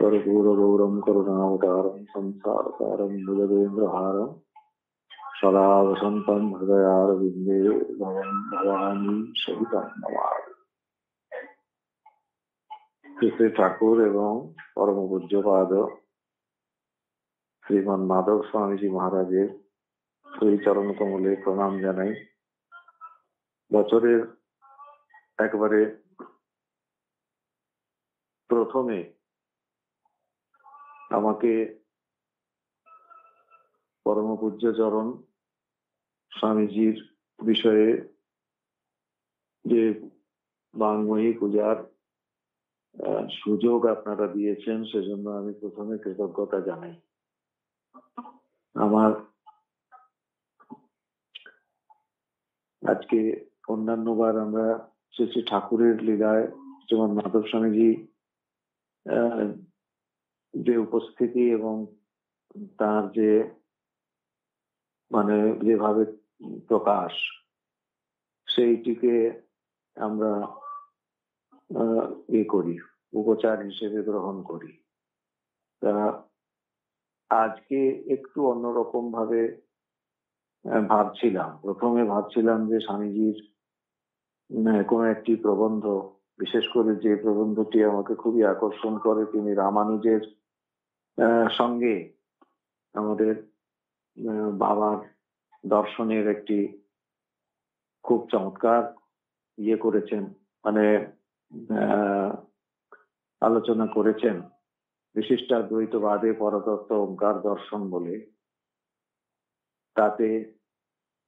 कर्पूरगौरं करुणावतारं संसारसारं भुजगेन्द्रहारं सदा শ্রী ঠাকুর এবং পরম পূজ্যপাদ শ্রীমান মাধব স্বামীজি মহারাজের চরণ কমলে প্রণাম জানাই বছরের একবারে প্রথমে আমাকে পরম পূজ্য চরণ স্বামীজির বিষয়ে যে বাংময়ী পূজার সুযোগ আপনারা দিয়েছেন, সেজন্য আমি প্রথমে কৃতজ্ঞতা জানাই। আমার আজকে অন্যান্যবার আমরা শ্রী ঠাকুরের লীলায় যেমন মাধব স্বামীজি যে উপস্থিতি এবং তার যে মানে যেভাবে প্রকাশ, সেইটিকে আমরা ইয়ে করি, উপচার হিসেবে গ্রহণ করি। তা আজকে একটু অন্যরকম ভাবে ভাবছিলাম। প্রথমে ভাবছিলাম যে স্বামীজির কোনো একটি প্রবন্ধ, বিশেষ করে যে প্রবন্ধটি আমাকে খুবই আকর্ষণ করে, তিনি রামানুজের সঙ্গে আমাদের বাবার দর্শনের একটি খুব চমৎকার ইয়ে করেছেন মানে আলোচনা করেছেন। বিশিষ্টাদ্বৈতবাদে পরতত্ত্ব ওঙ্কার দর্শন বলে। তাতে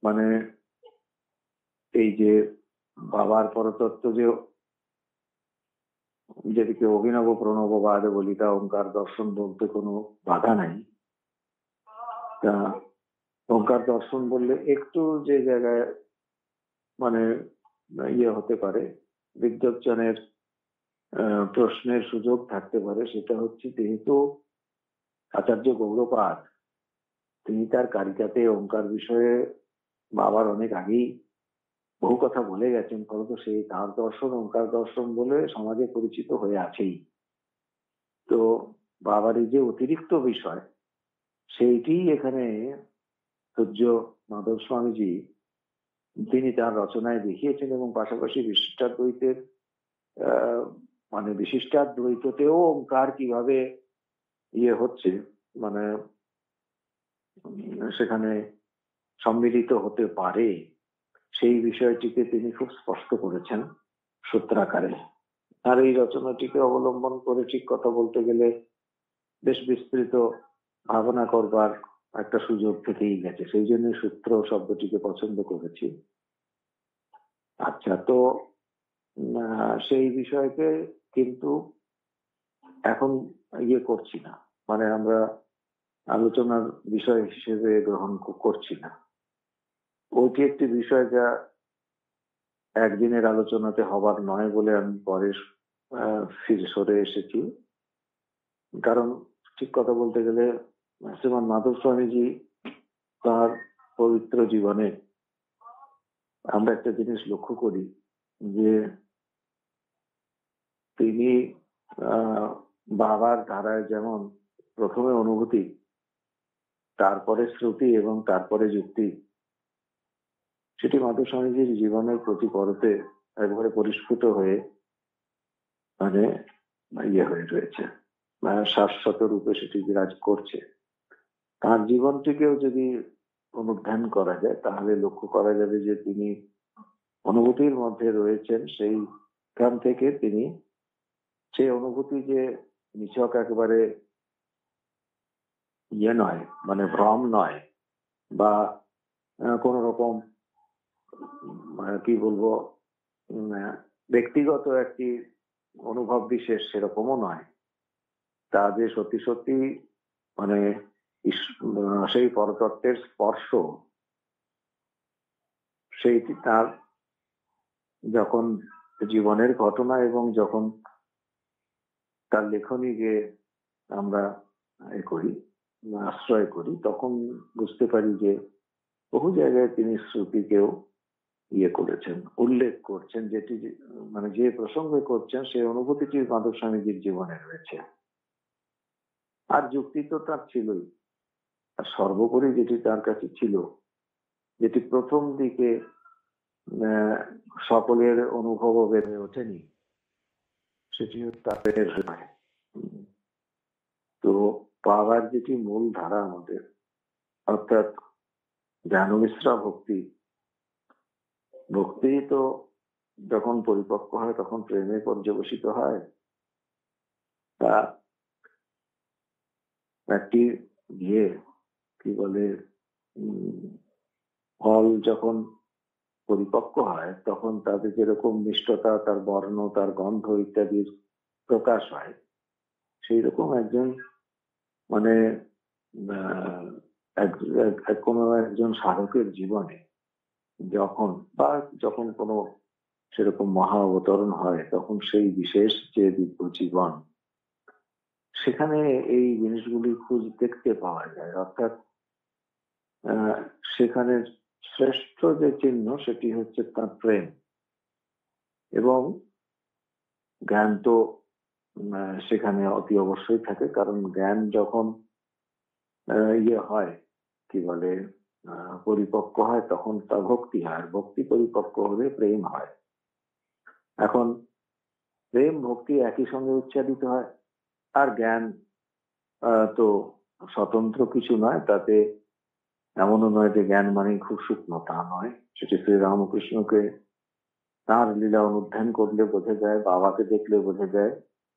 মানে এই যে বাবার পরতত্ত্ব যে যেদিকে অভিনব প্রণববাদে বলি তা ওঙ্কার দর্শন বলতে কোনো বাধা নাই। তা ওঙ্কার দর্শন বললে একটু যে জায়গায় মানে ইয়ে হতে পারে আহ, প্রশ্নের সুযোগ থাকতে পারে সেটা হচ্ছে যেহেতু আচার্য গৌরপাদ তিনি তার কারিকাতে ওঙ্কার বিষয়ে বাবার অনেক আগেই বহু কথা বলে গেছেন ফলত সেই তার দর্শন, ওঙ্কার দর্শন বলে সমাজে পরিচিত হয়ে আছেই। তো বাবার এই যে অতিরিক্ত বিষয়, সেইটি এখানে সূর্য মাধব স্বামীজি, তিনি তার রচনায় দেখিয়েছেন এবং পাশাপাশি বিশিষ্টাদ্বৈতের মানে বিশিষ্টাদ্বৈততেও ওঙ্কার কীভাবে ইয়ে হচ্ছে মানে সেখানে সম্মিলিত হতে পারে সেই বিষয়টিকে তিনি খুব স্পষ্ট করেছেন সূত্রাকারে। আর এই রচনাটিকে অবলম্বন করে ঠিক কথা বলতে গেলে বেশ বিস্তৃত ভাবনা করবার একটা সুযোগ থেকেই গেছে। সেই জন্য সূত্র শব্দটিকে পছন্দ করেছি। আচ্ছা তো সেই বিষয়কে কিন্তু এখন ইয়ে করছি না। মানে আমরা আলোচনার বিষয় হিসেবে গ্রহণ করছি না। ওইটি একটি বিষয় যা একদিনের আলোচনাতে হবার নয় বলে আমি পরে ফিরে সরে এসেছি। কারণ ঠিক কথা বলতে গেলে, শ্রীমান মাধব স্বামীজি তার পবিত্র জীবনে আমরা একটা জিনিস লক্ষ্য করি যে তিনি বাবার ধারায় যেমন প্রথমে অনুভূতি, তারপরে শ্রুতি এবং তারপরে যুক্তি সেটি মাধব স্বামীজির জীবনের প্রতি পরতে একবারে পরিস্ফুট হয়ে মানে ইয়ে হয়ে রয়েছে। মানে শাশ্বত রূপে সেটি বিরাজ করছে। তার জীবনটিকেও যদি অনুধ্যান করা যায়, তাহলে লক্ষ্য করা যাবে যে তিনি অনুভূতির মধ্যে রয়েছেন, সেই সেইখান থেকে তিনি সেই অনুভূতি যে নিছক একেবারে ইয়ে নয় মানে ভ্রম নয়, বা কোন রকম আহ, কি বলব ব্যক্তিগত একটি অনুভব বিশেষ সেরকমও নয়। তা যে সত্যি সত্যি মানে সেই পরতত্ত্বের স্পর্শ সেইটি তার যখন জীবনের ঘটনা এবং যখন তার লেখনীকে আমরা এ করি আশ্রয় করি তখন বুঝতে পারি যে বহু জায়গায় তিনি শ্রুতিকেও ইয়ে করেছেন, উল্লেখ করছেন যেটি মানে যে প্রসঙ্গে করছেন সেই অনুভূতিটি মাধব স্বামীজির জীবনে রয়েছে। আর যুক্তি তো তার ছিলই। আর সর্বোপরি যেটি তার কাছে ছিল, যেটি প্রথম দিকে সকলের অনুভব বেড়ে ওঠেনি, সেটি তাদের তো পাওয়ার যেটি মূল ধারা আমাদের, অর্থাৎ জ্ঞানমিশ্রা ভক্তি ভক্তি তো যখন পরিপক্ক হয়, তখন প্রেমে পর্যবসিত হয়। তা একটি ইয়ে কি বলে ফল যখন পরিপক্ক হয়, তখন তাদের যেরকম মিষ্টতা, তার বর্ণ, তার গন্ধ ইত্যাদির প্রকাশ হয় সেই রকম একজন মানে কোনো একজন সাধকের জীবনে যখন বা যখন কোনো সেরকম মহা অবতরণ হয়, তখন সেই বিশেষ যে দিব্য জীবন সেখানে এই জিনিসগুলি খুঁজ দেখতে পাওয়া যায়। অর্থাৎ সেখানে শ্রেষ্ঠ যে চিহ্ন সেটি হচ্ছে তার প্রেম। এবং জ্ঞান তো সেখানে অতি অবশ্যই থাকে। কারণ জ্ঞান যখন ইয়ে হয়, কি বলে পরিপক্ক হয়, তখন তা ভক্তি হয়, আর ভক্তি পরিপক্ক হলে প্রেম হয়। এখন প্রেম, ভক্তি একই সঙ্গে উচ্চারিত হয়। আর জ্ঞান তো স্বতন্ত্র কিছু নয়, তাতে এমনও নয় যে জ্ঞান মানেই খুব শুকনো তা নয়। সেটি শ্রী রামকৃষ্ণকে তার লীলা অনুধ্যান করলে বোঝা যায়, বাবাকে দেখলে বোঝা যায়,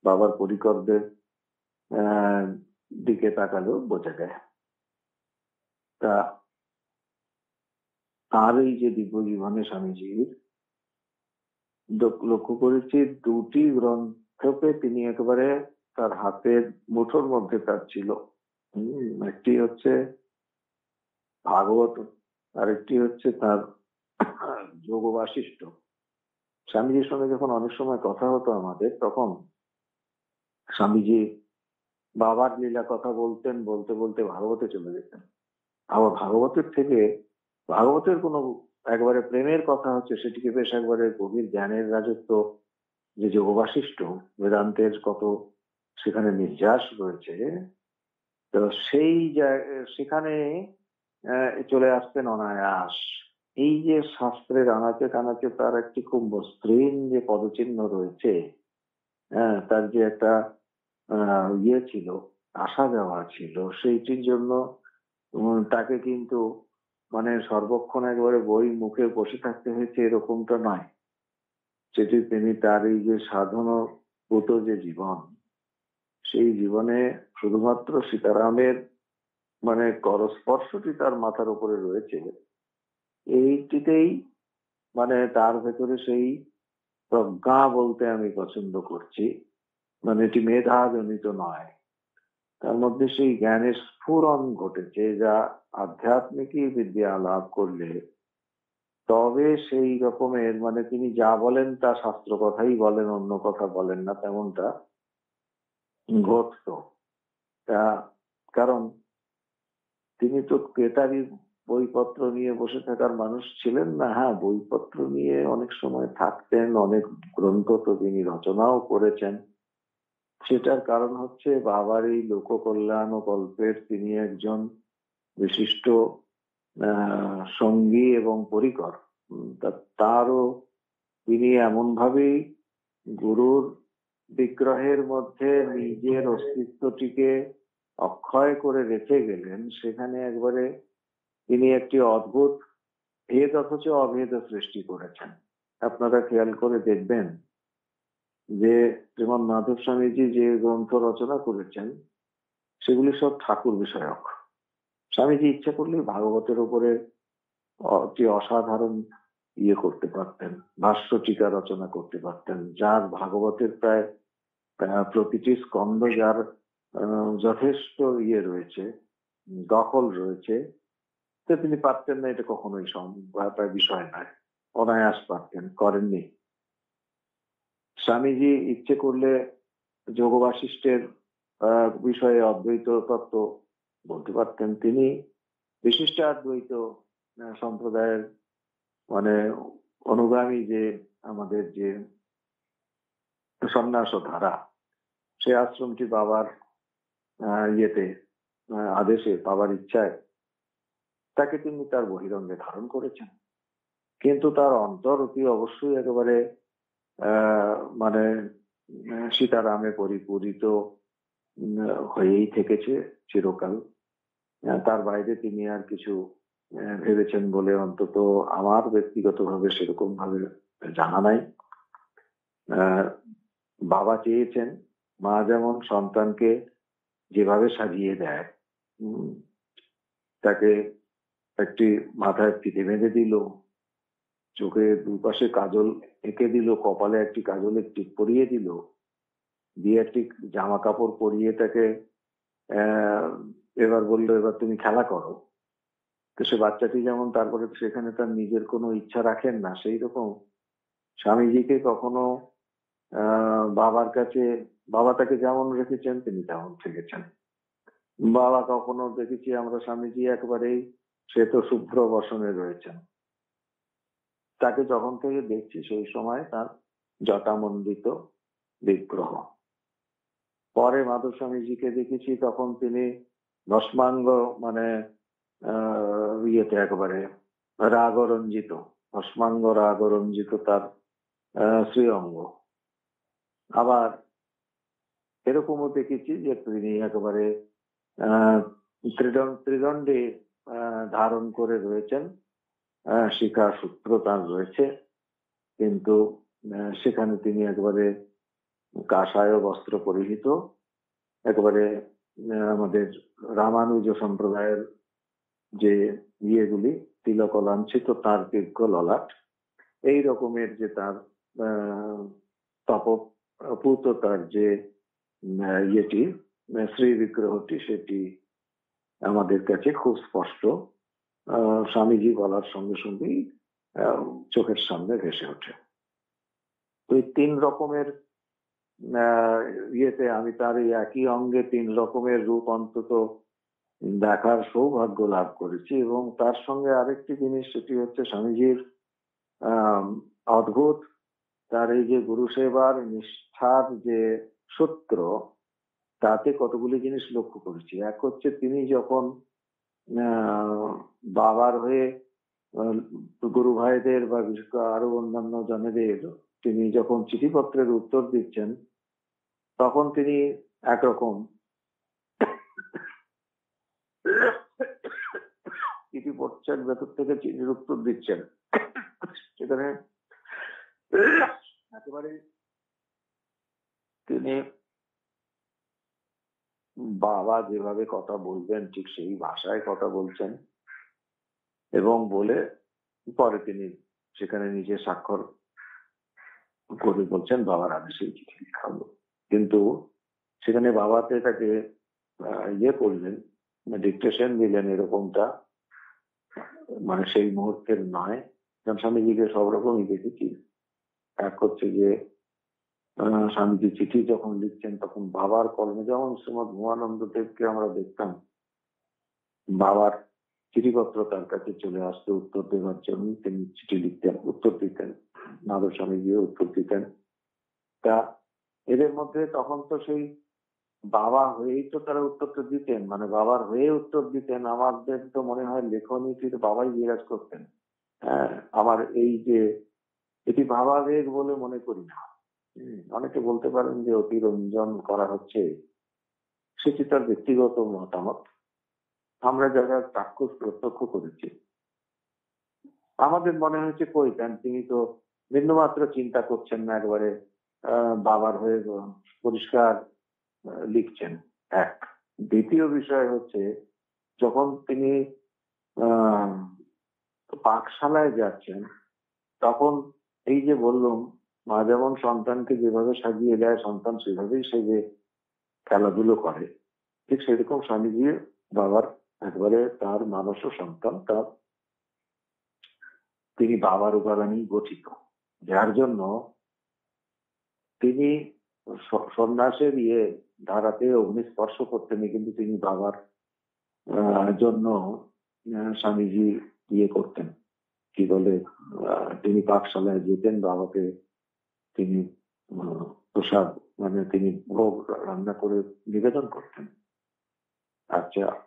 বাবার পরিকরদের দিকে তাকালেও বোঝা যায়। তা তার এই যে দিব্য জীবনে স্বামীজির লক্ষ্য করেছি, দুটি গ্রন্থকে তিনি একেবারে তার হাতের মুঠোর মধ্যে তার ছিল। একটি হচ্ছে ভাগবত, আরেকটি হচ্ছে তার যোগ বাশিষ্ঠ স্বামীজির সঙ্গে যখন অনেক সময় কথা হতো আমাদের, তখন স্বামীজি বাবার লীলা কথা বলতেন, বলতে বলতে ভাগবতে চলে যেতেন। আবার ভাগবতের থেকে ভাগবতের কোনো একবারে প্রেমের কথা হচ্ছে, সেটিকে বেশ একবারে গভীর জ্ঞানের রাজত্ব, যে যোগবাশিষ্ট বেদান্তের কত সেখানে নির্যাস রয়েছে, তো সেই সেখানে চলে আসতেন অনায়াস। এই যে শাস্ত্রের আনাচে কানাচে তার একটি খুব মসৃণ যে পদচিহ্ন রয়েছে হ্যাঁ তার যে একটা ইয়ে ছিল আসা যাওয়া ছিল, সেইটির জন্য তাকে কিন্তু মানে সর্বক্ষণ একবারে বই মুখে বসে থাকতে হয়েছে, এরকমটা নয়। সেটি তিনি তার এই যে সাধনভূত যে জীবন, সেই জীবনে শুধুমাত্র সীতারামের মানে করস্পর্শটি তার মাথার উপরে রয়েছে, এইটিতেই মানে তার ভেতরে সেই প্রজ্ঞা বলতে আমি পছন্দ করছি। মানে এটি মেধাজনিত নয়। তার মধ্যে সেই জ্ঞানের স্ফুরণ ঘটেছে যা আধ্যাত্মিকই বিদ্যা লাভ করলে। তবে সেই রকমের মানে তিনি যা বলেন তা শাস্ত্র কথাই বলেন, অন্য কথা বলেন না, তেমনটা ঘটত। তা কারণ তিনি তো ক্রেতারই বইপত্র নিয়ে বসে থাকার মানুষ ছিলেন না। হ্যাঁ বইপত্র নিয়ে অনেক সময় থাকতেন, অনেক গ্রন্থ তো তিনি রচনাও করেছেন। সেটার কারণ হচ্ছে বাবার এই লোককল্যাণ ও গল্পের তিনি একজন বিশিষ্ট সঙ্গী এবং পরিকর। তারও তিনি এমন ভাবেই গুরুর বিগ্রহের মধ্যে নিজের অস্তিত্বটিকে অক্ষয় করে রেখে গেলেন। সেখানে একবারে তিনি একটি অদ্ভুত ভেদ অথচ অভেদ সৃষ্টি করেছেন। আপনারা খেয়াল করে দেখবেন যে যেমন মাধব স্বামীজি যে গ্রন্থ রচনা করেছেন, সেগুলি সব ঠাকুর বিষয়ক। স্বামীজি ইচ্ছা করলে ভাগবতের উপরে অতি অসাধারণ ইয়ে করতে পারতেন, ভাষ্য টিকা রচনা করতে পারতেন, যার ভাগবতের প্রায় প্রতিটি স্কন্ধ যার যথেষ্ট ইয়ে রয়েছে, দখল রয়েছে তিনি পারতেন না, এটা কখনোই বিষয় নয়। অনায়াস পারতেন, করেননি। স্বামীজি ইচ্ছে করলে যোগ বাশিষ্ঠের আহ, বিষয়ে অদ্বৈত তত্ত্ব বলতে পারতেন। তিনি বিশিষ্ট অদ্বৈত সম্প্রদায়ের মানে অনুগামী যে আমাদের যে সন্ন্যাস ধারা সে আশ্রমটি বাবার ইয়েতে আদেশে বাবার ইচ্ছায় তাকে তিনি তার বহিরঙ্গে ধারণ করেছেন। কিন্তু তার অন্তর অতি অবশ্যই একেবারে মানে সীতারামে পরিপূরিত হয়েই থেকেছে চিরকাল। তার বাইরে তিনি আর কিছু ভেবেছেন বলে অন্তত আমার ব্যক্তিগতভাবে সেরকম ভাবে জানা নাই। বাবা চেয়েছেন, মা যেমন সন্তানকে যেভাবে সাজিয়ে দেয় তাকে একটি মাথায় ফিতে বেঁধে দিল, চোখে দুপাশে কাজল এঁকে দিল, কপালে একটি কাজলের টিপ পরিয়ে দিল, দিয়ে একটি জামা কাপড় পরিয়ে তাকে এবার বলল, এবার তুমি খেলা করো। তো সে বাচ্চাটি যেমন তারপরে সেখানে তার নিজের কোনো ইচ্ছা রাখেন না, সেই রকম স্বামীজিকে কখনো বাবার কাছে, বাবা তাকে যেমন রেখেছেন, তিনি তেমন থেকেছেন। বাবা কখনো দেখেছি আমরা স্বামীজি একবারেই শ্বেত শুভ্র বসনে রয়েছেন। তাকে যখন থেকে দেখছি সেই সময় তার জটামণ্ডিত বিগ্রহ। পরে মাধব স্বামীজিকে দেখেছি তখন তিনি ভস্মাঙ্গ মানে ইয়েতে একেবারে রাগরঞ্জিত ভস্মাঙ্গ রাগরঞ্জিত তার শ্রীঅঙ্গ। আবার এরকমও দেখেছি যে তিনি একেবারে আহ, ত্রিদণ্ড ধারণ করে রয়েছেন। শিখা সূত্র তার রয়েছে। কিন্তু সেখানে তিনি একবারে কাষায় বস্ত্র পরিহিত। একবারে আমাদের রামানুজ সম্প্রদায়ের যে ইয়েগুলি তিলক লাঞ্ছিত তার দীর্ঘ ললাট। এই রকমের যে তার আহ, তপ পুত তার যে ইয়েটি শ্রী বিগ্রহটি সেটি আমাদের কাছে খুব স্পষ্ট। স্বামীজি বলার সঙ্গে সঙ্গেই চোখের সামনে ভেসে ওঠে। তো এই তিন রকমের ইয়েতে আমি তার এই একই অঙ্গে তিন রকমের রূপ অন্তত দেখার সৌভাগ্য লাভ করেছি এবং তার সঙ্গে আরেকটি জিনিস, সেটি হচ্ছে স্বামীজির অদ্ভুত, তার এই যে গুরু সেবার নিষ্ঠার যে সূত্র, তাতে কতগুলি জিনিস লক্ষ্য করেছি। এক হচ্ছে তিনি যখন বাবার হয়ে গুরু ভাইদের বা বিশেষ করে আরও অন্যান্য জনেদের তিনি যখন চিঠিপত্রের উত্তর দিচ্ছেন, তখন তিনি একরকম চিঠি পড়ছেন, ভেতর থেকে চিঠির উত্তর দিচ্ছেন। সেখানে একেবারে তিনি বাবা যেভাবে কথা বলবেন, ঠিক সেই ভাষায় কথা বলছেন এবং বলে পরে তিনি সেখানে নিজে স্বাক্ষর করে বলছেন, বাবার আদেশেই চিঠি লেখা হলো কিন্তু সেখানে বাবাতে তাকে ইয়ে করলেন ডিকটেশন দিলেন এরকমটা মানে সেই মুহূর্তের নয়। কারণ স্বামীজিকে সব রকমই দেখেছি। এক হচ্ছে যে স্বামীজি চিঠি যখন লিখছেন, তখন বাবার কলমে যেমন শ্রীমদ ভুয়ানন্দ দেবকে আমরা দেখতাম, বাবার চিঠিপত্র তার কাছে চলে আসতে, উত্তর দেওয়ার জন্য তিনি চিঠি লিখতেন, উত্তর দিতেন মাধব স্বামীজিও উত্তর দিতেন। তা এদের মধ্যে তখন তো সেই বাবা হয়েই তো তারা উত্তরটা দিতেন মানে বাবার হয়ে উত্তর দিতেন, আমাদের তো মনে হয় লেখনীটির বাবাই বিরাজ করতেন। হ্যাঁ আমার এই যে এটি ভাবাবেগ বলে মনে করি না। অনেকে বলতে পারেন যে অতিরঞ্জন করা হচ্ছে সেটি তার ব্যক্তিগত মতামত। আমরা যারা চাক্ষুষ প্রত্যক্ষ করেছি, আমাদের মনে হয়েছে, কই কেন তিনি তো বিন্দুমাত্র চিন্তা করছেন না, একবারে বাবার হয়ে পরিষ্কার লিখছেন। এক। দ্বিতীয় বিষয় হচ্ছে, যখন তিনি পাকশালায় যাচ্ছেন, তখন এই যে বললাম মা যেমন সন্তানকে যেভাবে সাজিয়ে দেয়, সন্তান সেভাবেই সেজে খেলাধুলো করে, ঠিক সেরকম স্বামীজি বাবার একবারে তার মানস সন্তান, তার তিনি বাবার উপাদানেই গঠিত। যার জন্য তিনি সন্ন্যাসের ইয়ে ধারাতে অগ্নি স্পর্শ করতেন কিন্তু তিনি বাবার জন্য স্বামীজি ইয়ে করতেন। কি বলে তিনি পাকশালায় যেতেন, বাবাকে তিনি প্রসাদ মানে তিনি ভোগ রান্না করে নিবেদন করতেন। আচ্ছা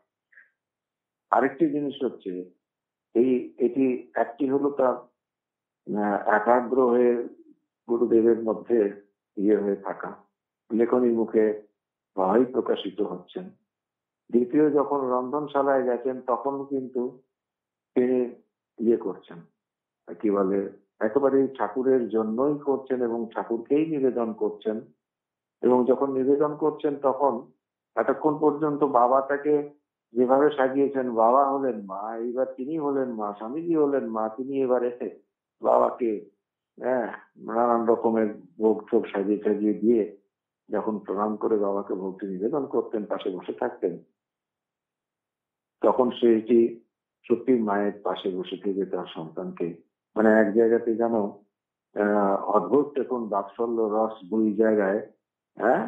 আরেকটি জিনিস হচ্ছে, এই, এটি, একটি হলো তার একাগ্র হয়ে গুরুদেবের মধ্যে ইয়ে হয়ে থাকা। লেখনী মুখে ভয় প্রকাশিত হচ্ছেন। দ্বিতীয়, যখন রন্ধনশালায় গেছেন, তখন কিন্তু তিনি ইয়ে করছেন কি বলে একেবারে ঠাকুরের জন্যই করছেন এবং ঠাকুরকেই নিবেদন করছেন। এবং যখন নিবেদন করছেন তখন এতক্ষণ পর্যন্ত বাবা তাকে যেভাবে সাজিয়েছেন, বাবা হলেন মা, এইবার তিনি হলেন মা, স্বামীজি হলেন মা, তিনি এবার এসে বাবাকে হ্যাঁ নানান রকমের ভোগ টোগ সাজিয়ে সাজিয়ে দিয়ে যখন প্রণাম করে বাবাকে ভক্তি নিবেদন করতেন, পাশে বসে থাকতেন, তখন সেটি সত্যি মায়ের পাশে বসে থেকে তার সন্তানকে মানে এক জায়গাতে যেন অদ্ভুত এখন বাৎসল্য রস দুই জায়গায় হ্যাঁ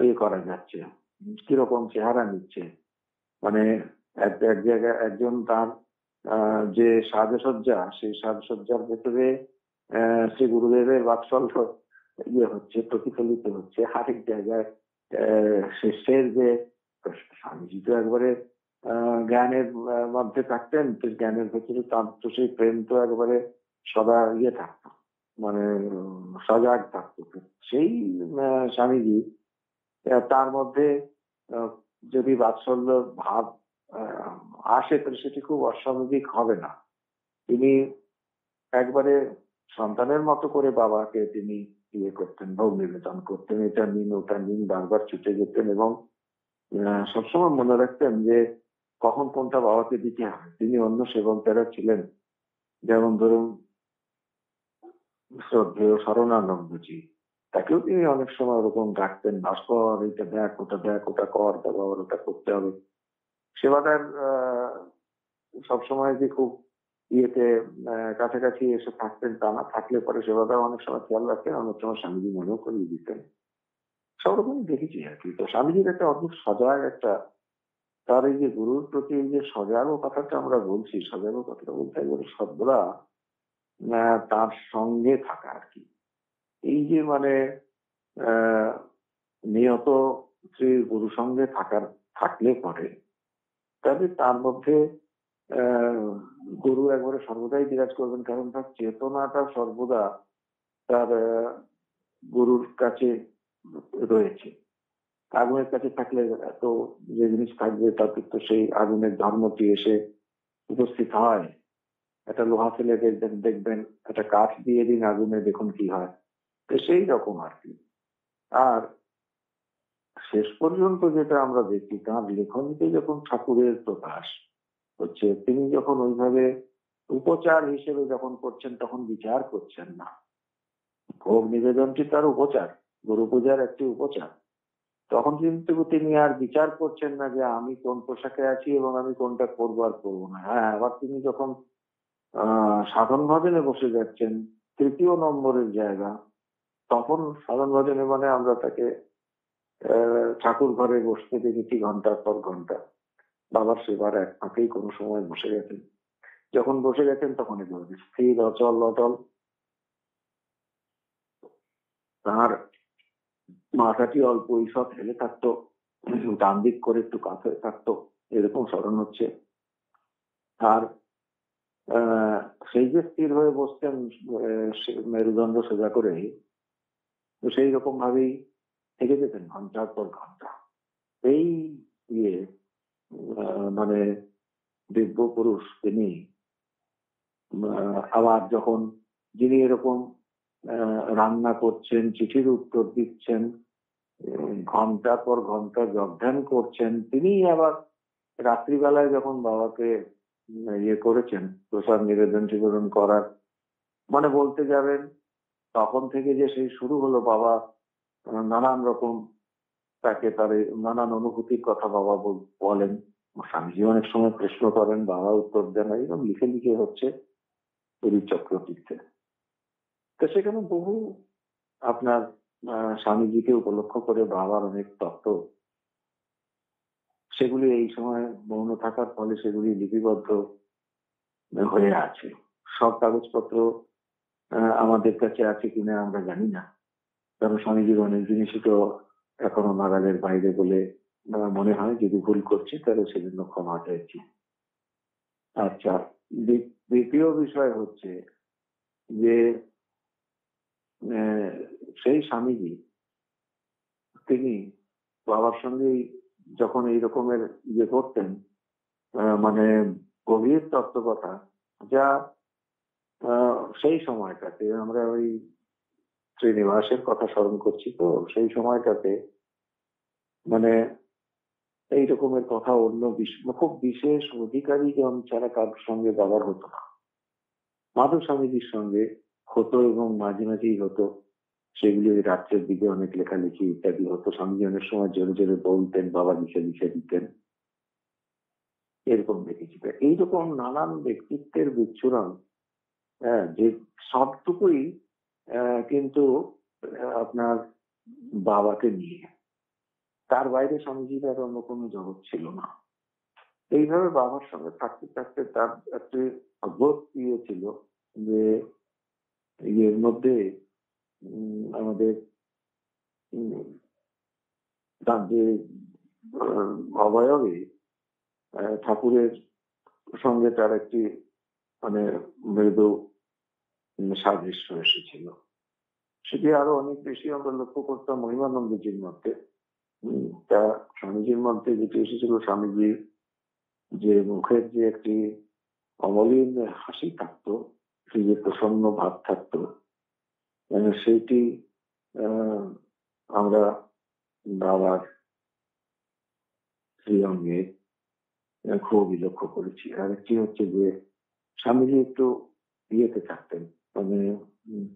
এ করা যাচ্ছে। কীরকম চেহারা নিচ্ছে। মানে এক এক জায়গায় একজন তার যে সাজসজ্জা, সেই সাজসজ্জার ভেতরে শ্রী গুরুদেবের বাৎসল্য ইয়ে হচ্ছে, প্রতিফলিত হচ্ছে। আরেক জায়গায় শেষের যে, স্বামীজি তো একবারে জ্ঞানের মধ্যে থাকতেন, তো জ্ঞানের ভেতরে তার তো সেই প্রেম তো একবারে সদা ইয়ে থাকতো মানে সজাগ থাকতো। সেই স্বামীজি তার মধ্যে যদি বাৎসল্য ভাব আসে, তাহলে সেটি খুব অস্বাভাবিক হবে না। তিনি একবারে সন্তানের মতো করে বাবাকে তিনি ইয়ে করতেন, ভোগ নিবেদন করতেন, এটা নিন, ওটা নিন, বারবার ছুটে যেতেন এবং সবসময় মনে রাখতেন যে কখন কোনটা বাবাকে দিতে হবে? তিনি অন্য সেবকরা ছিলেন। যেমন ধরুন, শ্রদ্ধেয় শরণানন্দজি, তাকেও তিনি অনেক সময় ওরকম ডাকতেন, ভাস্কর এটা দেখ, ওটা দেখ, ওটা কর তা বাবার ওটা করতে হবে। সেবাদার সবসময় যে খুব ইয়েতে কাছাকাছি এসে থাকতেন তা না, থাকলে পরে সেবাদার অনেক সময় খেয়াল রাখতেন, অনেক সময় স্বামীজি মনেও করিয়ে দিতেন। সব রকমই দেখেছি আর কি। তো স্বামীজির একটা অদ্ভুত সজাগ একটা তার এই যে গুরুর প্রতি এই যে সজাগ কথাটা আমরা বলছি সজাগ কথাটা বলতে একবারে সর্বদা তার সঙ্গে থাকা আর কি। এই যে মানে নিয়ত শ্রী গুরু সঙ্গে থাকার, থাকলে পরে তবে তার মধ্যে গুরু একবারে সর্বদাই বিরাজ করবেন, কারণ তার চেতনাটা সর্বদা তার গুরুর কাছে রয়েছে। আগুনের কাছে থাকলে এত যে জিনিস থাকবে, তাতে তো সেই আগুনের ধর্মটি এসে উপস্থিত হয়। একটা লোহা ফেলে দেখবেন, একটা কাঠ দিয়ে দিন আগুনে, দেখুন কি হয়। তো সেই রকম আর কি। আর শেষ পর্যন্ত যেটা আমরা দেখি, তার লেখনীতে যখন ঠাকুরের প্রকাশ হচ্ছে, তিনি যখন ওইভাবে উপচার হিসেবে যখন করছেন, তখন বিচার করছেন না। ভোগ নিবেদনটি তার উপচার, গরু পূজার একটি উপচার। তখন কিন্তু তিনি আর বিচার করছেন না যে আমি কোন পোশাকে আছি এবং আমি কোনটা করব আর করব না। হ্যাঁ আবার তিনি যখন সাধন ভজনে বসে যাচ্ছেন, তৃতীয় নম্বরের জায়গা, তখন সাধন ভজনে মানে আমরা তাকে ঠাকুর ঘরে বসতে দেখেছি ঘণ্টার পর ঘণ্টা। বাবার সেবার এক ফাঁকেই কোনো সময় বসে গেছেন। যখন বসে গেছেন তখন স্থির অচল অটল। তার মাথাটি অল্প ঈষৎ হেলে থাকতো, ডান দিক করে একটু কাছে থাকতো, এরকম স্মরণ হচ্ছে। আর সেই যে স্থির হয়ে বসতেন মেরুদণ্ড সোজা করে তো সেই রকম ভাবেই থেকে যেতেন ঘণ্টার পর ঘণ্টা। এই ইয়ে মানে দিব্য পুরুষ তিনি আবার যখন যিনি এরকম রান্না করছেন, চিঠির উত্তর দিচ্ছেন উম, ঘণ্টার পর ঘণ্টা যোগদান করছেন। তিনি আবার রাত্রিবেলায় যখন বাবাকে ইয়ে করেছেন প্রসাদ নিবেদন টিবেদন করার মানে বলতে যাবেন তখন থেকে যে সেই শুরু হলো বাবা নানান রকম তাকে তার নানান অনুভূতির কথা বাবা বল- বলেন। স্বামীজি অনেক সময় প্রশ্ন করেন বাবা উত্তর দেন এরকম লিখে লিখে হচ্ছে চক্রতীর্থে তো সেখানে বহু আপনার স্বামীজিকে উপলক্ষ করে বাবার অনেক তত্ত্ব। সেগুলি এই সময় মৌন থাকার ফলে সেগুলি লিপিবদ্ধ হয়ে আছে। সব কাগজপত্র আমাদের কাছে আছে কিনা আমরা জানি না। কারণ স্বামীজির অনেক জিনিসই তো এখনও নাগালের বাইরে বলে মনে হয়। যদি ভুল করছি, তাহলে সেজন্য ক্ষমা চাইছি। আচ্ছা দ্বিতীয় বিষয় হচ্ছে যে সেই স্বামীজি, তিনি বাবার সঙ্গে যখন এই রকমের ইয়ে করতেন মানে গভীর তত্ত্বকথা, যা সেই সময়টাতে আমরা ওই শ্রীনিবাসের কথা স্মরণ করছি তো, সেই সময়টাতে মানে এই রকমের কথা অন্য বিশ- খুব বিশেষ অধিকারী জন ছাড়া কারোর সঙ্গে বাবার হতো না। মাধব স্বামীজির সঙ্গে হতো এবং মাঝে মাঝেই হতো। সেগুলি ওই রাত্রের দিকে অনেক লেখালেখি ইত্যাদি হতো। স্বামীজি অনেক সময় জোরে জোরে বলতেন, বাবা লিখে লিখে দিতেন। এরকম দেখেছি। এইরকম নানান ব্যক্তিত্বের বিচ্ছুরণ হ্যাঁ যে সবটুকুই কিন্তু আপনার বাবাকে নিয়ে। তার বাইরে স্বামীজির আর অন্য কোনো জগৎ ছিল না। এইভাবে বাবার সঙ্গে থাকতে থাকতে তার একটি অদ্ভুত ইয়ে ছিল যে, ইয়ের মধ্যে আমাদের তার যে অবয়বে ঠাকুরের সঙ্গে তার একটি মানে মৃদু সাদৃশ্য এসেছিল। সেটি আরও অনেক বেশি আমরা লক্ষ্য করতাম মহিমানন্দজির মধ্যে। তা স্বামীজির মধ্যে যেটি এসেছিল, স্বামীজির যে মুখের যে একটি অমলিন হাসি থাকতো, সেই যে প্রসন্ন ভাব থাকতো সেইটি আহ, আমরা বাবার শ্রীঅঙ্গে আহ, খুবই লক্ষ্য করেছি। আর একটি হচ্ছে যে স্বামীজি একটু ইয়েতে থাকতেন মানে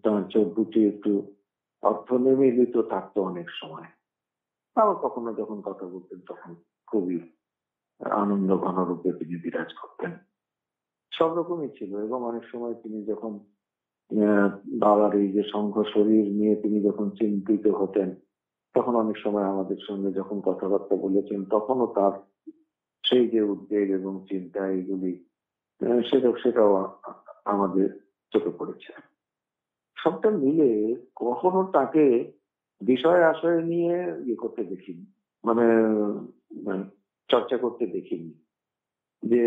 তার চোখ দুটি একটু অর্থনিমিলিত থাকতো অনেক সময়। আবার কখনো যখন কথা বলতেন তখন খুবই আনন্দ ঘন রূপে তিনি বিরাজ করতেন। সব রকমই ছিল এবং অনেক সময় তিনি যখন বাবার এই যে সংঘ শরীর নিয়ে তিনি যখন চিন্তিত হতেন, তখন অনেক সময় আমাদের সঙ্গে যখন কথাবার্তা বলেছেন, তখনও তার সেই যে উদ্বেগ এবং চিন্তা এইগুলি সেটা সেটাও আমাদের চোখে পড়েছে। সবটা মিলে কখনো তাকে বিষয় আশয় নিয়ে ইয়ে করতে দেখিনি মানে মানে চর্চা করতে দেখিনি যে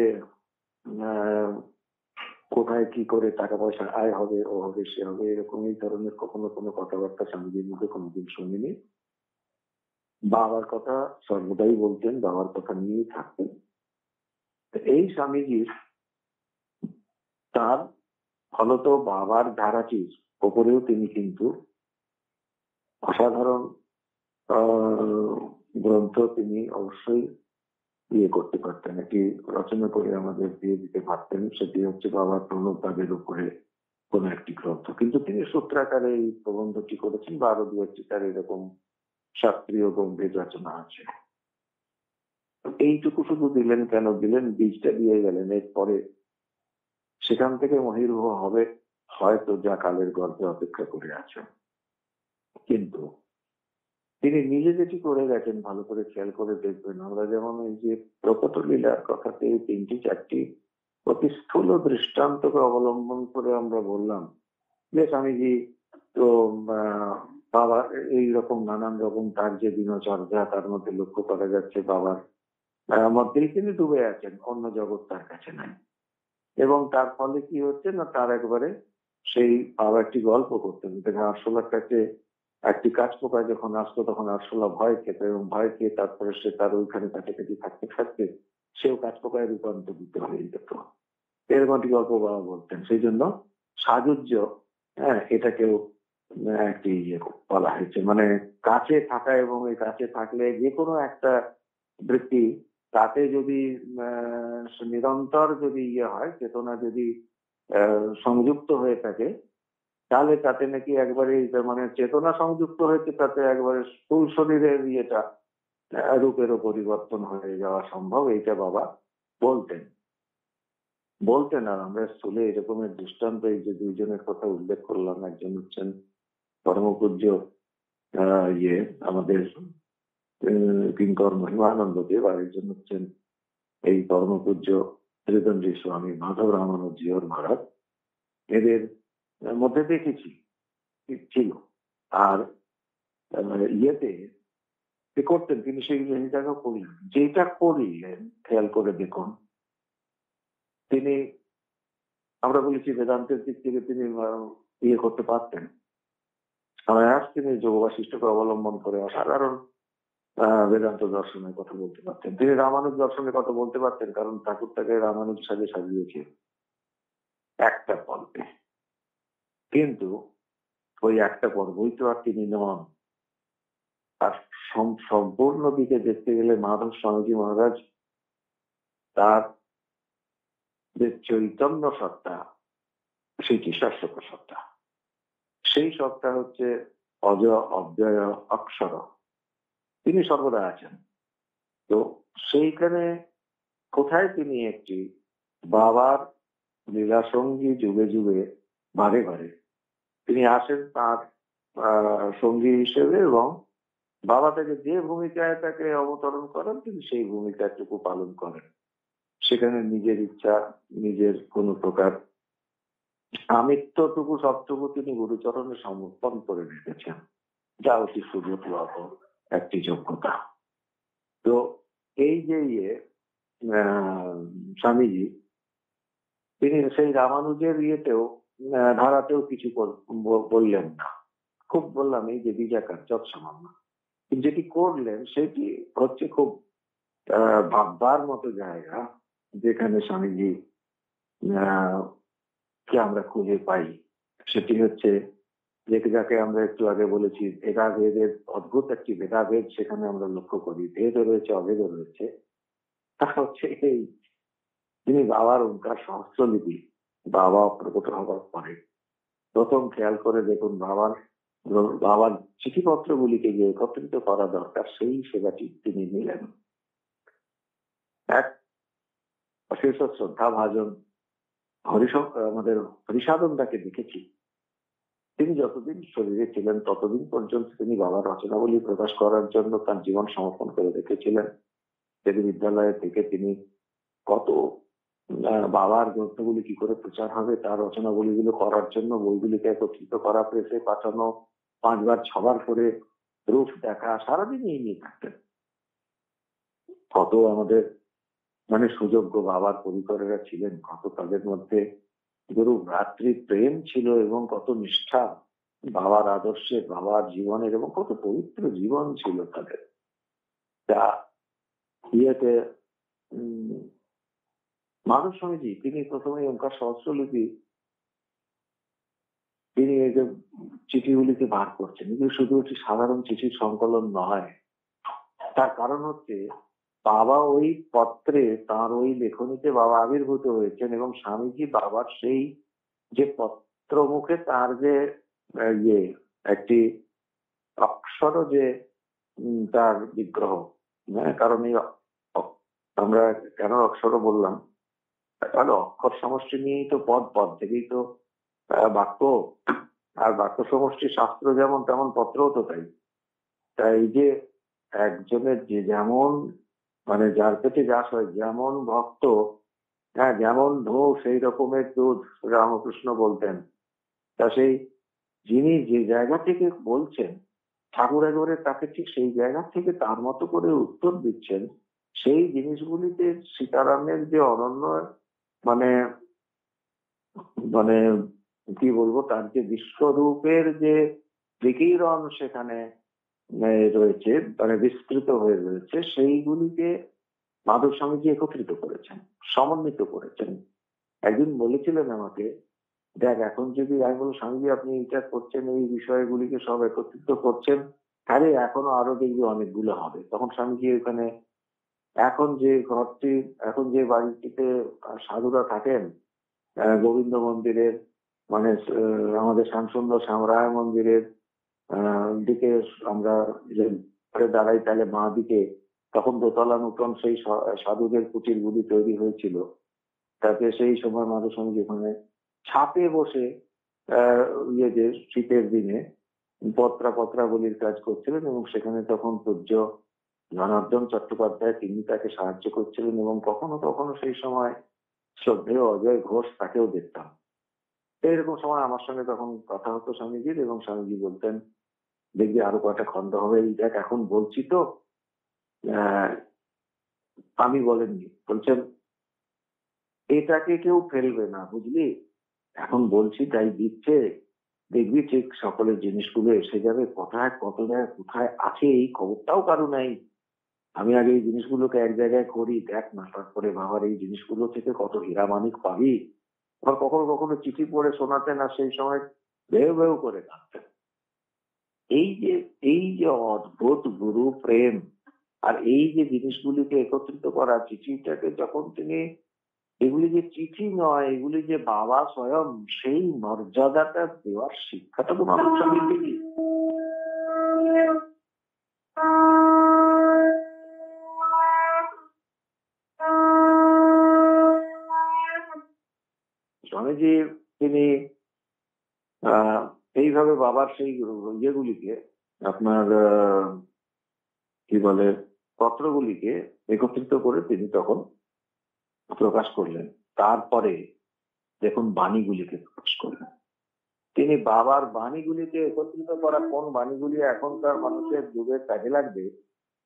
কোথায় কি করে টাকা পয়সা আয় হবে, ও হবে, সে হবে, এরকম এই ধরনের কখনো কোনো কথাবার্তা স্বামীজির মধ্যে কোনোদিন শুনিনি। বাবার কথা সর্বদাই বলতেন, বাবার কথা নিয়েই থাকতেন। এই স্বামীজির তার ফলত বাবার ধারাটির ওপরেও তিনি কিন্তু অসাধারণ গ্রন্থ তিনি অবশ্যই ইয়ে করতে পারতেন একটি রচনা করে আমাদের দিয়ে দিতে পারতেন, সেটি হচ্ছে বাবার প্রণববাদের উপরে কোন একটি গ্রন্থ। কিন্তু তিনি সূত্রাকারে এই প্রবন্ধটি করেছেন, বা আরও দু একটি তার এরকম শাস্ত্রীয় গম্ভীর রচনা আছে। এইটুকু শুধু দিলেন কেন? দিলেন বীজটা দিয়ে গেলেন, এরপরে সেখান থেকে মহিরূহ হবে, হয়তো যা কালের গল্পে অপেক্ষা করে আছে কিন্তু তিনি নিজে যেটি করে গেছেন ভালো করে খেয়াল করে দেখবেন। আমরা যেমন এই যে প্রকট লীলার কথাতে তিনটি চারটি অতি স্থূল দৃষ্টান্তকে অবলম্বন করে আমরা বললাম যে স্বামীজি তো আহ, বাবা এইরকম নানান রকম তার যে দিনচর্যা তার মধ্যে লক্ষ্য করা যাচ্ছে বাবার মধ্যেই তিনি ডুবে আছেন অন্য জগৎ তার কাছে নাই। এবং তার ফলে কি হচ্ছে না তার একবারে সেই বাবা একটি গল্প করতেন আরশোলার কাছে একটি কাজ পোকা যখন আসতো তখন আরশোলা ভয় খেত এবং ভয় খেয়ে তারপরে সে তার ওইখানে কাছাকাছি থাকতে থাকতে সেও কাজ পোকায় রূপান্তরিত হয়ে যেত এরকম একটি গল্প বাবা বলতেন। সেই জন্য সাজুজ্য হ্যাঁ এটাকেও একটি ইয়ে বলা হয়েছে। মানে কাছে থাকা এবং এই কাছে থাকলে যে কোনো একটা বৃত্তি তাতে যদি নিরন্তর যদি ইয়ে হয়, চেতনা যদি সংযুক্ত হয়ে থাকে তাহলে তাতে নাকি একবারে মানে চেতনা সংযুক্ত হয়েছে, তাতে একবারে স্থূল শরীরের ইয়েটা রূপেরও পরিবর্তন হয়ে যাওয়া সম্ভব, এইটা বাবা বলতেন। বলতেন আর আমরা স্থূলে এরকমের দৃষ্টান্ত এই যে দুইজনের কথা উল্লেখ করলাম, একজন হচ্ছেন পরমপূজ্য ইয়ে আমাদের কিঙ্কর মহিমানন্দ দেব, আর একজন হচ্ছেন এই পরমপূজ্য ত্রিদণ্ডী স্বামী মাধব রামানুজ জিওর মহারাজ। এদের মধ্যে দেখেছি ছিল? আর ইয়েতে যে করতেন তিনি সেই জায়গা করলেন যেটা করিলেন, খেয়াল করে দেখুন, তিনি, আমরা বলেছি বেদান্তের দিক থেকে তিনি ইয়ে করতে পারতেন। অনায়াস তিনি যোগ বাশিষ্ঠকে অবলম্বন করে অসাধারণ বেদান্ত দর্শনের কথা বলতে পারতেন। তিনি রামানুজ দর্শনের কথা বলতে পারতেন, কারণ ঠাকুর তাকে রামানুজ সাজে সাজিয়েছে একটা পর্বে কিন্তু ওই একটা পর্বই তো আর তিনি নন। আর সম্পূর্ণ দিকে দেখতে গেলে মাধব স্বামীজি মহারাজ তার যে চৈতন্য সত্তা, সেটি শাশ্বত সত্তা। সেই সত্তা হচ্ছে অজ অব্যয়, অক্ষর। তিনি সর্বদা আছেন। তো সেইখানে কোথায় তিনি একটি বাবার লীলাসঙ্গী যুগে যুগে বারে বারে তিনি আসেন তার সঙ্গী হিসেবে এবং বাবা তাকে যে ভূমিকায় তাকে অবতরণ করেন, তিনি সেই ভূমিকাটুকু পালন করেন। সেখানে নিজের ইচ্ছা, নিজের কোন প্রকার আমিত্বটুকু, সবটুকু তিনি গুরুচরণে সমর্পণ করে রেখেছেন। যা অতি সুযোগ একটি যোগ্যতা। তো এই যে ইয়ে স্বামীজি, তিনি সেই রামানুজের ইয়েতেও ধারাতেও কিছু বললেন না। খুব বললাম, এই যে বিজাকার যত সামান্য যেটি করলেন, সেটি হচ্ছে খুব ভাববার মতো জায়গা, যেখানে স্বামীজি কে আমরা খুঁজে পাই। সেটি হচ্ছে যে যাকে আমরা একটু আগে বলেছি, ভেদাভেদের, অদ্ভুত একটি ভেদাভেদ সেখানে আমরা লক্ষ্য করি। ভেদও রয়েছে, অভেদও রয়েছে। তা হচ্ছে এই তিনি বাবার ওঙ্কার সহস্রলিপি বাবা প্রকট হবার পরে প্রথম খেয়াল করে দেখুন বাবার বাবার চিঠিপত্রগুলিকে যে একত্রিত করা দরকার, সেই সেবাটি তিনি নিলেন। এক অশেষ শ্রদ্ধা ভাজন আমাদের হরিসাধন তাকে দেখেছি। তিনি যতদিন শরীরে ছিলেন, ততদিন পর্যন্ত তিনি বাবার রচনাবলী প্রকাশ করার জন্য তার জীবন সমর্পণ করে রেখেছিলেন। তিনি বিদ্যালয়ে থেকে তিনি কত বাবার গ্রন্থগুলি কি করে প্রচার হবে, তার রচনাবলীগুলো করার জন্য, বইগুলিকে একত্রিত করা প্রেসে পাঠানো, পাঁচবার, ছবার করে রূপ দেখা সারাদিন এই নিয়ে থাকতেন কত আমাদের মানে সুযোগ্য বাবার পরিকরেরা ছিলেন, কত তাদের মধ্যে গুরু ভ্রাতৃ প্রেম ছিল এবং কত নিষ্ঠা বাবার আদর্শে, বাবার জীবনের এবং কত পবিত্র জীবন ছিল তাদের। তা ইয়েতে মাধব স্বামীজি তিনি প্রথমে ওঙ্কার সহস্রলিপি, তিনি এই যে চিঠিগুলিকে বার করছেন, এগুলো শুধু একটি সাধারণ চিঠির সংকলন নয়। তার কারণ হচ্ছে, বাবা ওই পত্রে তার ওই লেখনীতে বাবা আবির্ভূত হয়েছেন এবং স্বামীজি বাবার সেই যে পত্র মুখে তার যে ইয়ে একটি অক্ষর যে তার বিগ্রহ হ্যাঁ কারণ এই আমরা কেন অক্ষর বললাম? তাহলে অক্ষর সমষ্টি নিয়েই তো পদ পদ থেকেই তো বাক্য। আর বাক্য সমষ্টি শাস্ত্র যেমন, তেমন পত্রও তো তাই। তাই যে একজনের যে যেমন মানে যার পেটে যা হয়, যেমন ভক্ত হ্যাঁ যেমন ঢৌ, সেই রকমের দুধ রামকৃষ্ণ বলতেন। তা সেই যিনি যে জায়গা থেকে বলছেন, ঠাকুর একবারে তাকে ঠিক সেই জায়গা থেকে তার মতো করে উত্তর দিচ্ছেন, সেই জিনিসগুলিতে সীতারামের যে অনন্য মানে মানে কি বলব, তার যে বিশ্বরূপের যে বিকিরণ সেখানে রয়েছে মানে বিস্তৃত হয়ে রয়েছে, সেইগুলিকে মাধব স্বামীজি একত্রিত করেছেন, সমন্বিত করেছেন। একদিন বলেছিলেন আমাকে, দেখ, এখন যদি আমি বলো স্বামীজি আপনি এটা করছেন, এই বিষয়গুলিকে সব একত্রিত করছেন, তাহলে এখনও আরও দেখবি অনেকগুলো হবে। তখন স্বামীজি ওখানে এখন যে ঘরটি, এখন যে বাড়িটিতে সাধুরা থাকেন গোবিন্দ মন্দিরের মানে আমাদের শ্যামসুন্দর শ্যামরায় মন্দিরের দিকে আমরা যে দাঁড়াই, তাহলে মা দিকে, তখন দোতলা নূতন সেই সাধুদের কুটির গুলি তৈরি হয়েছিল। তাতে সেই সময় মাধব স্বামীজি ওখানে ছাপে বসে ইয়ে যে শীতের দিনে পত্রা পত্রাবলীর কাজ করছিলেন এবং সেখানে তখন পূজ্য জনার্দন চট্টোপাধ্যায় তিনি তাকে সাহায্য করছিলেন এবং কখনো কখনো সেই সময় শ্রদ্ধেয় অজয় ঘোষ তাকেও দেখতাম। এরকম সময় আমার সঙ্গে তখন কথা হতো স্বামীজির এবং স্বামীজি বলতেন, দেখবি আরও কয়টা খন্ড হবে। এই দেখ, এখন বলছি তো আমি বলেননি। বলছেন, এটাকে কেউ ফেলবে না, বুঝলি? এখন বলছি, তাই দিচ্ছে। দেখবি ঠিক সকলের জিনিসগুলো এসে যাবে, কোথায়, কত জায়গায়, কোথায় আছে, এই খবরটাও কারও নাই। আমি আগে এই জিনিসগুলোকে এক জায়গায় করি, দেখ না, তারপরে বাবার এই জিনিসগুলো থেকে কত হীরা মানিক পাবি। আবার কখনো কখনো চিঠি পড়ে শোনাতেন আর সেই সময় ভেউ ভেউ করে কাঁদতেন এই যে এই যে অদ্ভুত গুরু প্রেম, আর এই যে জিনিসগুলিকে একত্রিত করা, চিঠিটাকে যখন তিনি, এগুলি যে চিঠি নয়, এগুলি যে বাবা স্বয়ং, সেই মর্যাদাটা দেওয়ার শিক্ষাটা তো মানুষ স্বামীজি তিনি এইভাবে বাবার সেই ইয়েগুলিকে, আপনার কি বলে, পত্রগুলিকে একত্রিত করে তিনি তখন প্রকাশ করলেন। তারপরে দেখুন বাণীগুলিকে প্রকাশ করলেন। তিনি বাবার বাণীগুলিকে একত্রিত করা কোন বাণীগুলি এখনকার মানুষের যুগে কাজে লাগবে,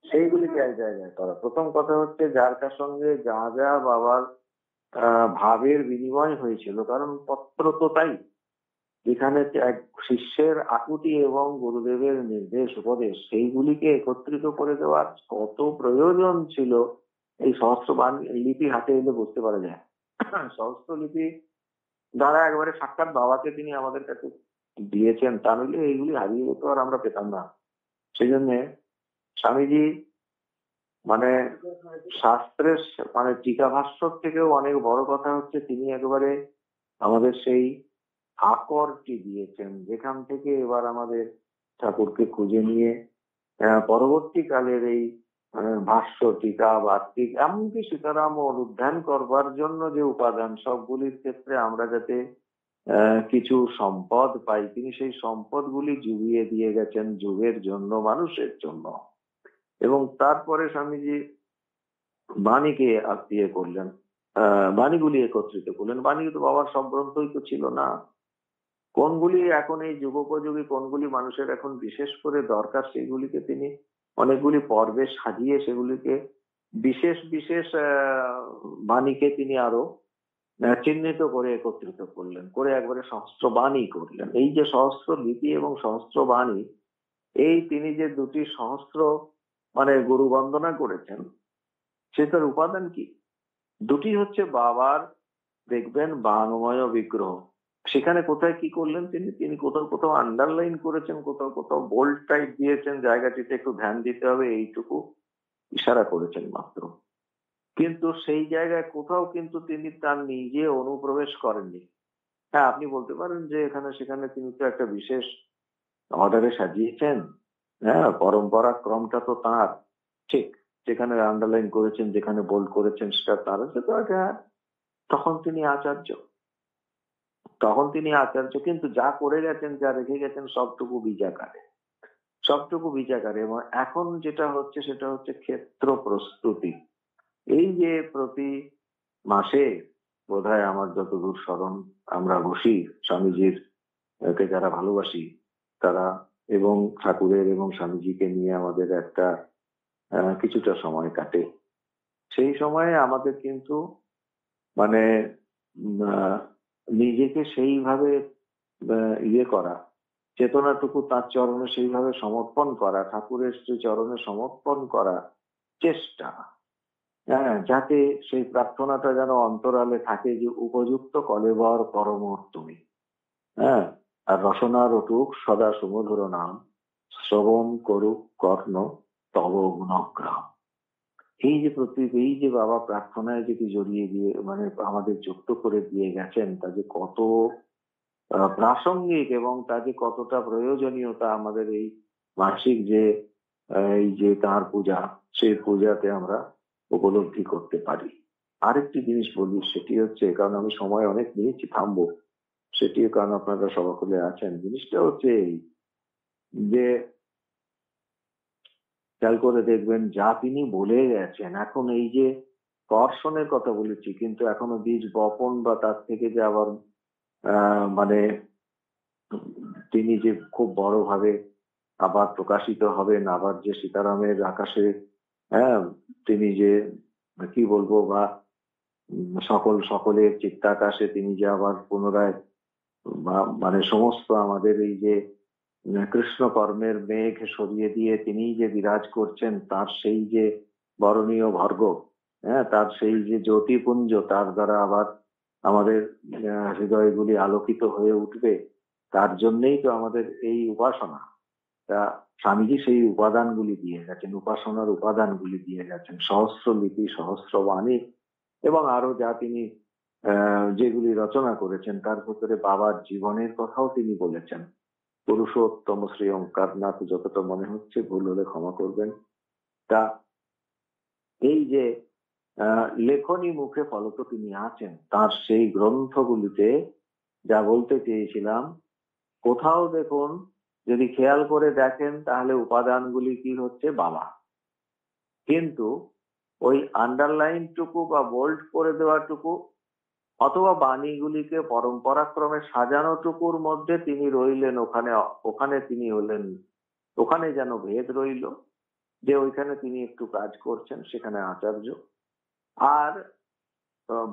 সেইগুলিকে এক জায়গায় করা। প্রথম কথা হচ্ছে, যার সঙ্গে যা যা বাবার ভাবের বিনিময় হয়েছিল। কারণ পত্র তো তাই। যেখানে এক শিষ্যের আকুতি এবং গুরুদেবের নির্দেশ, উপদেশ, সেইগুলিকে একত্রিত করে দেওয়ার কত প্রয়োজন ছিল, এই সহস্র লিপি হাতে এলে বুঝতে পারা যায়। সহস্র লিপি দ্বারা একবারে সাক্ষাৎ বাবাকে তিনি আমাদের কাছে দিয়েছেন। তা নইলে এইগুলি হারিয়ে যেত আর আমরা পেতাম না। সেই জন্য স্বামীজি মানে শাস্ত্রের মানে টিকা ভাষ্যর থেকেও অনেক বড় কথা হচ্ছে, তিনি একবারে আমাদের সেই আকরটি দিয়েছেন। যেখান থেকে এবার আমাদের ঠাকুরকে খুঁজে নিয়ে পরবর্তীকালের এই ভাষ্য, টিকা, বার্তিক, এমনকি সীতারাম অনুধ্যান করবার জন্য যে উপাদান, সবগুলির ক্ষেত্রে আমরা যাতে কিছু সম্পদ পাই, তিনি সেই সম্পদগুলি জুগিয়ে দিয়ে গেছেন যুগের জন্য, মানুষের জন্য। এবং তারপরে স্বামীজি বাণীকে আত্মীয় করলেন বাণীগুলি একত্রিত করলেন। বাণী তো বাবার সব গ্রন্থই তো ছিল না। কোনগুলি এখন এই যুগোপযোগী, কোনগুলি মানুষের এখন বিশেষ করে দরকার, সেগুলিকে তিনি অনেকগুলি পর্বে সাজিয়ে সেগুলিকে বিশেষ বিশেষ বাণীকে তিনি আরও চিহ্নিত করে একত্রিত করলেন, করে একবারে সহস্র বাণী করলেন। এই যে সহস্র লিপি এবং সহস্র বাণী, এই তিনি যে দুটি সহস্র মানে গুরু বন্দনা করেছেন, সেটার উপাদান কি? দুটি হচ্ছে বাবার, দেখবেন বাংময় বিগ্রহ। সেখানে কোথায় কি করলেন তিনি? তিনি কোথাও কোথাও আন্ডারলাইন করেছেন, কোথাও কোথাও বোল্ড টাইপ দিয়েছেন, জায়গাটিতে একটু ধ্যান দিতে হবে, এইটুকু ইশারা করেছেন মাত্র। কিন্তু সেই জায়গায় কোথাও কিন্তু তিনি তার নিজে অনুপ্রবেশ করেননি। হ্যাঁ আপনি বলতে পারেন যে এখানে সেখানে তিনি তো একটা বিশেষ অর্ডারে সাজিয়েছেন। হ্যাঁ পরম্পরা ক্রমটা তো তার। ঠিক, যেখানে আন্ডারলাইন করেছেন, যেখানে বোল্ড করেছেন, সেটা তার। এটা তখন তিনি আচার্য। তখন তিনি আচার্য, কিন্তু যা করে গেছেন, যা রেখে গেছেন, সবটুকু বীজাকারে সবটুকু বীজাকারে এবং এখন যেটা হচ্ছে, সেটা হচ্ছে ক্ষেত্র প্রস্তুতি। এই যে প্রতি মাসে বোধহয় আমার যতদূর স্মরণ, আমরা বসি, স্বামীজির যারা ভালোবাসি, তারা এবং ঠাকুরের এবং স্বামীজিকে নিয়ে আমাদের একটা কিছুটা সময় কাটে। সেই সময়ে আমাদের কিন্তু মানে নিজেকে সেইভাবে ইয়ে করা, চেতনাটুকু তার চরণে সেইভাবে সমর্পণ করা, ঠাকুরের চরণে সমর্পণ করা চেষ্টা হ্যাঁ যাতে সেই প্রার্থনাটা যেন অন্তরালে থাকে যে উপযুক্ত কলেবর পরমর তুমি হ্যাঁ আর রসনা রটুক সদা সুমধুর নাম, শ্রবণ করুক কর্ণ তব গুণগ্রাম। এই যে প্রতি, এই যে বাবা প্রার্থনায় যেটি জড়িয়ে দিয়ে মানে আমাদের যুক্ত করে দিয়ে গেছেন, তা যে কত প্রাসঙ্গিক এবং তা যে কতটা প্রয়োজনীয়তা আমাদের এই মাসিক যে এই যে তার পূজা সেই পূজাতে আমরা উপলব্ধি করতে পারি। আরেকটি জিনিস বলি, সেটি হচ্ছে, কারণ আমি সময় অনেক নিয়েছি, থামবো। সেটিও কারণ আপনারা সভাকুলে আছেন। জিনিসটা হচ্ছে এই যে খেয়াল করে দেখবেন, যা তিনি বলে গেছেন, এখন এই যে কর্ষণের কথা বলেছি, কিন্তু এখনও বীজ বপন বা তার থেকে যে আবার মানে তিনি যে খুব বড়ভাবে আবার প্রকাশিত হবেন, আবার যে সীতারামের আকাশে হ্যাঁ তিনি যে, কি বলব, বা সকল, সকলের চিত্তাকাশে তিনি যে আবার পুনরায় মানে সমস্ত আমাদের এই যে কৃষ্ণ কর্মের মেঘ সরিয়ে দিয়ে তিনি যে বিরাজ করছেন, তার সেই যে বরণীয় ভর্গ হ্যাঁ তার সেই যে জ্যোতিপুঞ্জ, তার দ্বারা আবার আমাদের হৃদয়গুলি আলোকিত হয়ে উঠবে, তার জন্যই তো আমাদের এই উপাসনা। তা স্বামীজি সেই উপাদানগুলি দিয়ে গেছেন, উপাসনার উপাদানগুলি দিয়ে গেছেন সহস্র লিপি সহস্র বাণী এবং আরও যা তিনি যেগুলি রচনা করেছেন, তার ভেতরে বাবার জীবনের কথাও তিনি বলেছেন। পুরুষোত্তম শ্রী ওঙ্কারনাথ, যতটা মনে হচ্ছে ভুল হলে ক্ষমা করবেন। তা এই যে লেখনী মুখে ফলত তিনি আছেন, তার সেই গ্রন্থগুলিতে যা বলতে চেয়েছিলাম, কোথাও দেখুন, যদি খেয়াল করে দেখেন, তাহলে উপাদানগুলি কি হচ্ছে? বাবা। কিন্তু ওই আন্ডারলাইন টুকু বা বোল্ড করে দেওয়াটুকু অথবা বাণীগুলিকে পরম্পরাক্রমে সাজানো টুকুর মধ্যে তিনি রইলেন, ওখানে ওখানে তিনি হলেন, ওখানে যেন ভেদ রইল, যে ওইখানে তিনি একটু কাজ করছেন, সেখানে আচার্য। আর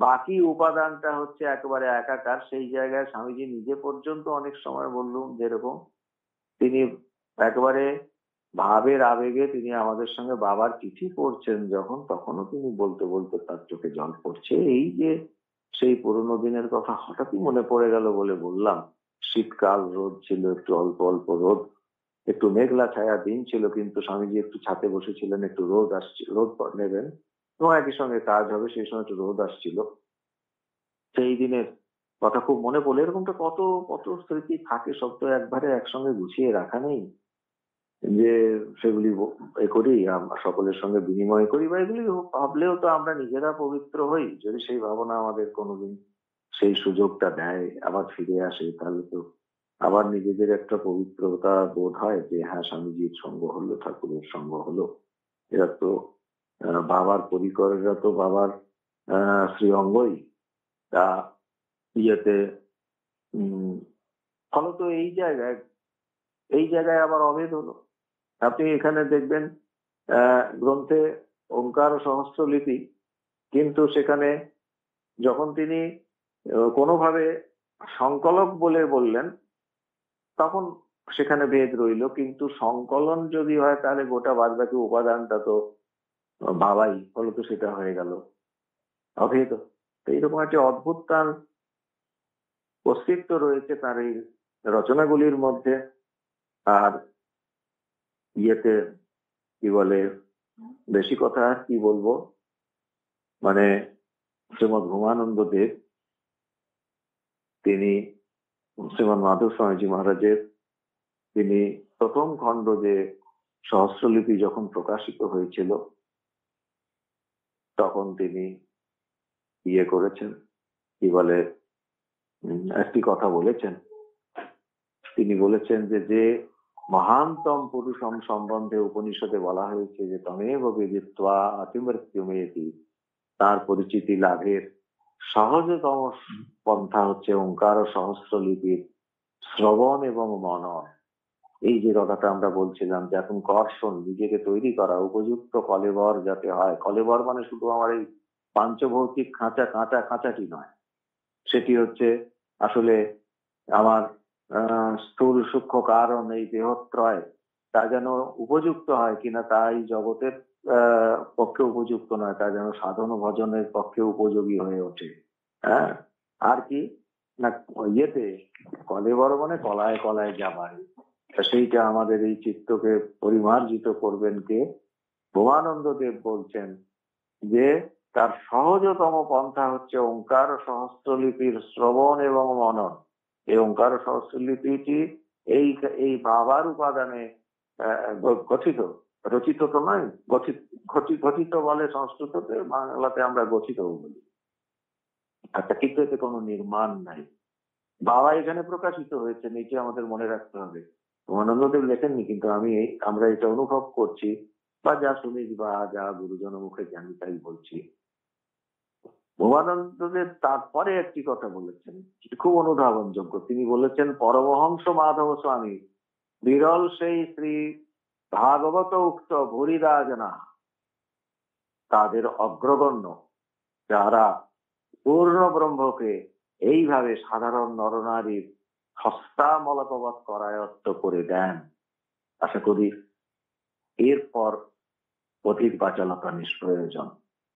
বাকি উপাদানটা হচ্ছে একেবারে একাকার, সেই জায়গায় স্বামীজি নিজে পর্যন্ত অনেক সময় বললুম যেরকম, তিনি একেবারে ভাবের আবেগে তিনি আমাদের সঙ্গে বাবার চিঠি পড়ছেন যখন, তখনও তিনি বলতে বলতে তার চোখে জল পড়ছে। এই যে সেই পুরোনো দিনের কথা হঠাৎই মনে পড়ে গেল বলে বললাম, শীতকাল, রোদ ছিল একটু অল্প অল্প রোদ। একটু মেঘলা ছায়া, দিন ছিল কিন্তু স্বামীজি একটু ছাতে বসেছিলেন, একটু রোদ আসছে, রোদ নেবেন। এবং একই সঙ্গে কাজ হবে, সেই সময় একটু রোদ আসছিল। সেই দিনের কথা খুব মনে পড়ল এরকমটা কত কত স্মৃতি থাকে সব তো একবারে একসঙ্গে গুছিয়ে রাখা নেই। যে সেগুলি এ করি আমরা সকলের সঙ্গে বিনিময় করি বা এগুলি ভাবলেও তো আমরা নিজেরা পবিত্র হই। যদি সেই ভাবনা আমাদের কোনোদিন সেই সুযোগটা দেয় আবার ফিরে আসে তাহলে তো আবার নিজেদের একটা পবিত্রতা বোধ হয় যে হ্যাঁ স্বামীজির সঙ্গ হলো ঠাকুরের সঙ্গ হলো। এরা তো বাবার পরিকরেরা তো বাবার শ্রী অঙ্গই। তা ইয়েতে উম, ফলত এই জায়গায় এই জায়গায় আবার অভেদ হলো। আপনি এখানে দেখবেন গ্রন্থে ওঙ্কার ও সহস্র লিপি, কিন্তু সেখানে যখন তিনি কোনোভাবে সংকলক বলে বললেন, তখন সেখানে ভেদ রইল। কিন্তু সংকলন যদি হয়, তাহলে গোটা বাদ বাকি উপাদানটা তো বাবাই ফলত সেটা হয়ে গেল। অভেদ। এইরকম একটা অদ্ভুত তার অস্তিত্ব রয়েছে তার এই রচনাগুলির মধ্যে। আর ইয়েতে কি বলে, বেশি কথা আর কি বলব? মানে শ্রীমদ ভূমানন্দ দেব, তিনি শ্রীমদ মাধব স্বামীজি মহারাজের, তিনি প্রথম খণ্ড যে সহস্রলিপি যখন প্রকাশিত হয়েছিল, তখন তিনি ইয়ে করেছেন, কি বলে একটি কথা বলেছেন। তিনি বলেছেন যে যে মহান্তম পুরুষম সম্বন্ধে উপনিষদে বলা হয়েছে যে তমেব বিদিত্বা অতিমৃত্যুমেতি। তার পরিচিতি লাভের সহজতম পন্থা হচ্ছে ওঙ্কার ও সহস্রলিপির শ্রবণ এবং মনন। এই যে কথাটা আমরা বলছিলাম যে এখন কর্ষণ নিজেকে তৈরি করা, উপযুক্ত কলেবর যাতে হয়। কলেবর মানে শুধু আমার এই পাঞ্চভৌতিক খাঁচা কাঁচা খাঁচাটি নয়। সেটি হচ্ছে আসলে আমার স্থূল সূক্ষ্ম কারণ এই দেহত্রয়, তা যেন উপযুক্ত হয় কিনা তা এই জগতের পক্ষে উপযুক্ত নয়, তা যেন সাধন ভজনের পক্ষে উপযোগী হয়ে ওঠে। হ্যাঁ? আর কি? না, ইয়েতে, কলে বড় মানে কলায় কলায় যাবার সেইটা আমাদের এই চিত্তকে পরিমার্জিত করবেন কে? ভুমানন্দ দেব বলছেন যে, তার সহজতম পন্থা হচ্ছে ওঙ্কার সহস্রলিপির শ্রবণ এবং মনন। ওঙ্কার ও সহস্রলিপিটি এই এই বাবার উপাদানে গঠিত। রচিত তো নয়, গঠিত গঠিত বলে সংস্কৃততে বাংলাতে আমরা গঠিত বলি। আচ্ছা কিন্তু এতে কোনো নির্মাণ নাই। বাবা এখানে প্রকাশিত হয়েছে নিচে আমাদের মনে রাখতে হবে। ভুমানন্দদেব লেখেননি, কিন্তু আমি আমরা এটা অনুভব করছি, বা যা শুনি বা যা গুরুজন মুখে জানি তাই বলছি। ভুমানন্দদেব তারপরে একটি কথা বলেছেন খুব অনুধাবনযোগ্য। তিনি বলেছেন, পরমহংস মাধব স্বামী, বিরল সেই শ্রী ভাগবত উক্ত ভুরিরাজ না তাদের অগ্রগণ্য, যারা পূর্ণ ব্রহ্মকে এইভাবে সাধারণ নরনারীর সস্তা মলকবত করায়ত্ত করে দেন। আশা করি এরপর অধিক বাচালতা নিষ্প্রয়োজন।